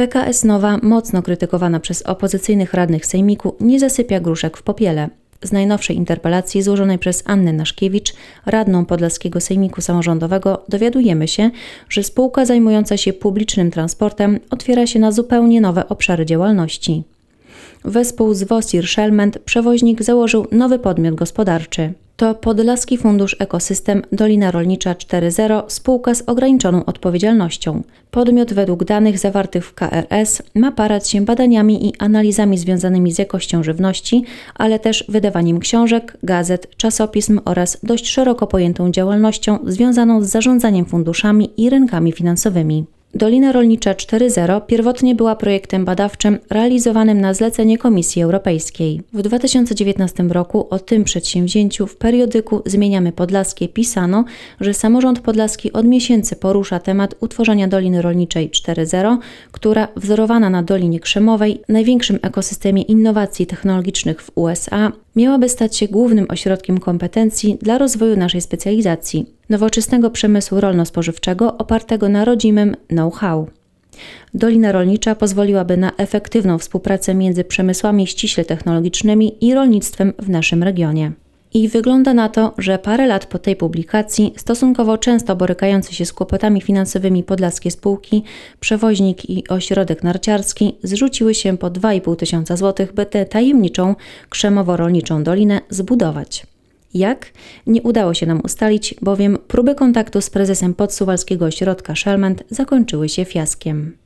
PKS Nowa, mocno krytykowana przez opozycyjnych radnych Sejmiku, nie zasypia gruszek w popiele. Z najnowszej interpelacji złożonej przez Annę Naszkiewicz, radną Podlaskiego Sejmiku Samorządowego, dowiadujemy się, że spółka zajmująca się publicznym transportem otwiera się na zupełnie nowe obszary działalności. Wespół z Wosir Shelment przewoźnik założył nowy podmiot gospodarczy. To Podlaski Fundusz Ekosystem Dolina Rolnicza 4.0 spółka z ograniczoną odpowiedzialnością. Podmiot według danych zawartych w KRS ma parać się badaniami i analizami związanymi z jakością żywności, ale też wydawaniem książek, gazet, czasopism oraz dość szeroko pojętą działalnością związaną z zarządzaniem funduszami i rynkami finansowymi. Dolina Rolnicza 4.0 pierwotnie była projektem badawczym realizowanym na zlecenie Komisji Europejskiej. W 2019 roku o tym przedsięwzięciu w periodyku Zmieniamy Podlaskie pisano, że samorząd podlaski od miesięcy porusza temat utworzenia Doliny Rolniczej 4.0, która wzorowana na Dolinie Krzemowej, największym ekosystemie innowacji technologicznych w USA, miałaby stać się głównym ośrodkiem kompetencji dla rozwoju naszej specjalizacji nowoczesnego przemysłu rolno-spożywczego opartego na rodzimym know-how. Dolina Rolnicza pozwoliłaby na efektywną współpracę między przemysłami ściśle technologicznymi i rolnictwem w naszym regionie. I wygląda na to, że parę lat po tej publikacji stosunkowo często borykające się z kłopotami finansowymi podlaskie spółki, przewoźnik i ośrodek narciarski zrzuciły się po 2,5 tysiąca złotych, by tę tajemniczą krzemowo-rolniczą dolinę zbudować. Jak? Nie udało się nam ustalić, bowiem próby kontaktu z prezesem podsuwalskiego ośrodka Szelment zakończyły się fiaskiem.